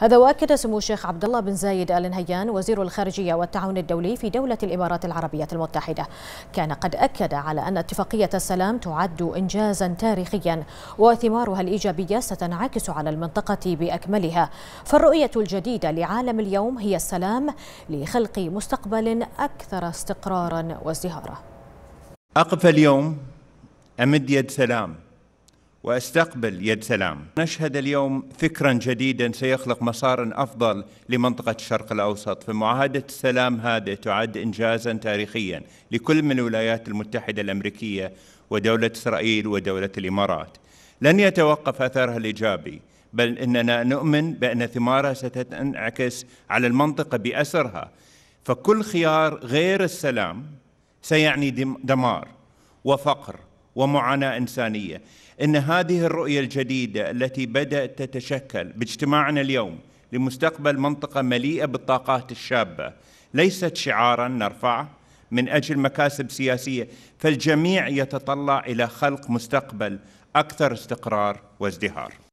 هذا وأكد سمو الشيخ عبد الله بن زايد آل نهيان وزير الخارجية والتعاون الدولي في دولة الإمارات العربية المتحدة. كان قد أكد على أن اتفاقية السلام تعد انجازا تاريخيا وثمارها الإيجابية ستنعكس على المنطقة بأكملها. فالرؤية الجديدة لعالم اليوم هي السلام لخلق مستقبل أكثر استقرارا وازدهارا. اقف اليوم أمد يد سلام. وأستقبل يد سلام. نشهد اليوم فكرا جديدا سيخلق مسارا أفضل لمنطقة الشرق الأوسط، فمعاهدة السلام هذه تعد انجازا تاريخيا لكل من الولايات المتحدة الأمريكية ودولة إسرائيل ودولة الإمارات. لن يتوقف أثرها الإيجابي، بل إننا نؤمن بأن ثمارها ستنعكس على المنطقة بأسرها. فكل خيار غير السلام سيعني دمار وفقر ومعاناة إنسانية. إن هذه الرؤية الجديدة التي بدأت تتشكل باجتماعنا اليوم لمستقبل منطقة مليئة بالطاقات الشابة ليست شعارا نرفعه من أجل مكاسب سياسية فالجميع يتطلع إلى خلق مستقبل أكثر استقرار وازدهار.